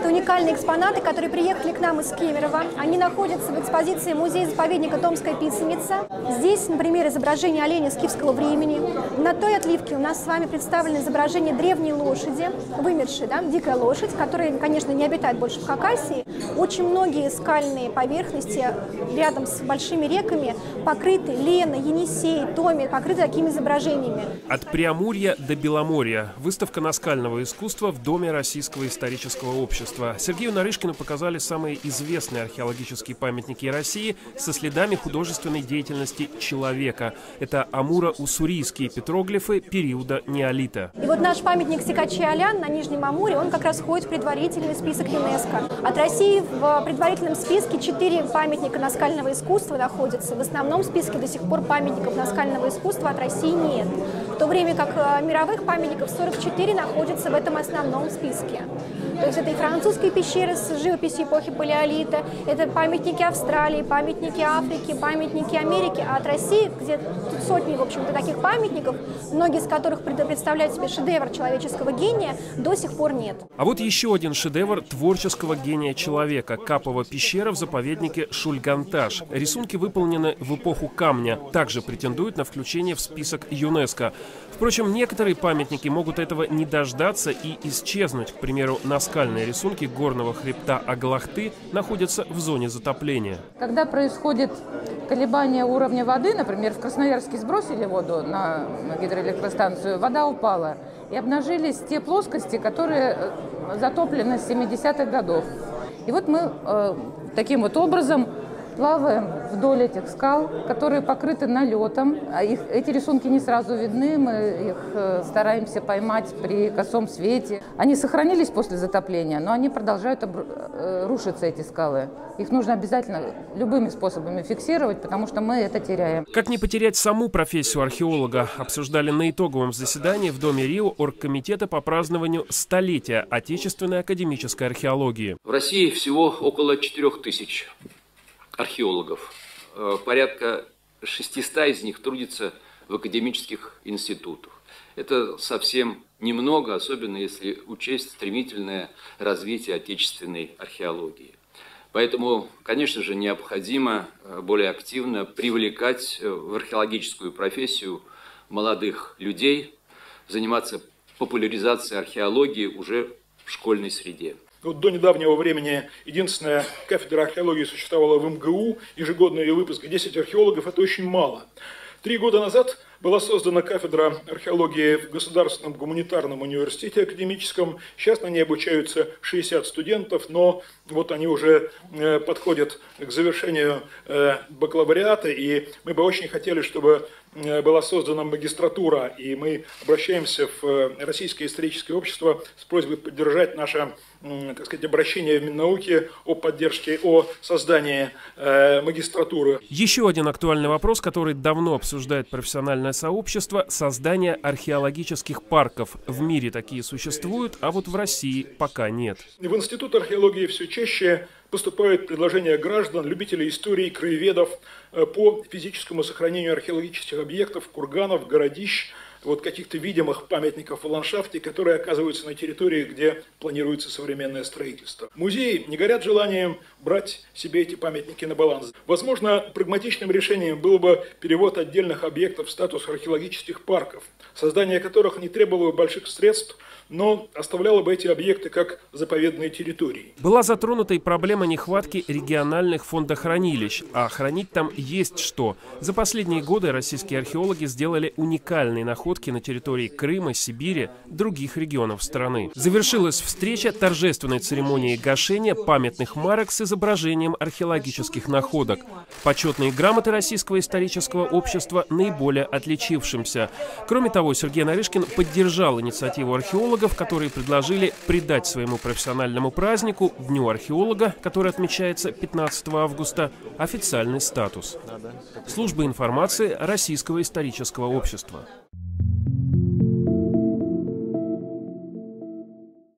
Это уникальные экспонаты, которые приехали к нам из Кемерово. Они находятся в экспозиции музея-заповедника «Томская писаница». Здесь, например, изображение оленя скифского времени. На той отливке у нас с вами представлено изображение древней лошади, вымершей, да, дикая лошадь, которая, конечно, не обитает больше в Хакасии. Очень многие скальные поверхности рядом с большими реками покрыты Лена, Енисей, Томи, покрыты такими изображениями. От Преамурья до Беломорья. Выставка наскального искусства в Доме Российского исторического общества. Сергею Нарышкину показали самые известные археологические памятники России со следами художественной деятельности человека. Это амуро-уссурийские петроглифы периода неолита. И вот наш памятник Сикачи-Алян на Нижнем Амуре, он как раз входит в предварительный список ЮНЕСКо. От России в предварительном списке четыре памятника наскального искусства находятся. В основном списке до сих пор памятников наскального искусства от России нет. В то время как э, мировых памятников 44 находятся в этом основном списке. То есть это и французские пещеры с живописью эпохи палеолита, это памятники Австралии, памятники Африки, памятники Америки, а от России, где сотни, в общем-то, таких памятников, многие из которых представляют себе шедевр человеческого гения, до сих пор нет. А вот еще один шедевр творческого гения человека – Капова пещера в заповеднике Шульганташ. Рисунки выполнены в эпоху камня, также претендуют на включение в список ЮНЕСКо. Впрочем, некоторые памятники могут этого не дождаться и исчезнуть. К примеру, наскальные рисунки горного хребта Аглахты находятся в зоне затопления. Когда происходит колебание уровня воды, например, в Красноярске сбросили воду на гидроэлектростанцию, вода упала, и обнажились те плоскости, которые э, затоплены с 70-х годов. И вот мы э, таким вот образом плаваем вдоль этих скал, которые покрыты налетом. А их, эти рисунки не сразу видны, мы их э, стараемся поймать при косом свете. Они сохранились после затопления, но они продолжают э, рушиться, эти скалы. Их нужно обязательно любыми способами фиксировать, потому что мы это теряем. Как не потерять саму профессию археолога, обсуждали на итоговом заседании в Доме Рио Оргкомитета по празднованию столетия отечественной академической археологии. В России всего около 4 тысяч археологов. Э, порядка 600 из них трудится в академических институтах. Это совсем немного, особенно если учесть стремительное развитие отечественной археологии. Поэтому, конечно же, необходимо э, более активно привлекать э, в археологическую профессию молодых людей, заниматься популяризацией археологии уже в школьной среде. Вот до недавнего времени единственная кафедра археологии существовала в МГУ, ежегодный ее выпуск 10 археологов – это очень мало. Три года назад была создана кафедра археологии в Государственном гуманитарном университете академическом. Сейчас на ней обучаются 60 студентов, но вот они уже э, подходят к завершению э, бакалавриата, и мы бы очень хотели, чтобы э, была создана магистратура, и мы обращаемся в Российское историческое общество с просьбой поддержать наше так сказать, обращение в Миннауке о поддержке, о создании магистратуры. Еще один актуальный вопрос, который давно обсуждает профессиональное сообщество – создание археологических парков. В мире такие существуют, а вот в России пока нет. В Институт археологии все чаще поступают предложения граждан, любителей истории, краеведов э, по физическому сохранению археологических объектов, курганов, городищ, вот каких-то видимых памятников в ландшафте, которые оказываются на территории, где планируется современное строительство. Музеи не горят желанием брать себе эти памятники на баланс. Возможно, прагматичным решением было бы перевод отдельных объектов в статус археологических парков, создание которых не требовало больших средств, но оставляло бы эти объекты как заповедные территории. Была затронута и проблема нехватки региональных фондохранилищ, а хранить там есть что. За последние годы российские археологи сделали уникальные находки на территории Крыма, Сибири, других регионов страны. Завершилась встреча торжественной церемонии гашения памятных марок с изображением археологических находок. Почетные грамоты Российского исторического общества наиболее отличившимся. Кроме того, Сергей Нарышкин поддержал инициативу археологов, которые предложили придать своему профессиональному празднику, Дню археолога, который отмечается 15 августа, официальный статус. Служба информации Российского исторического общества.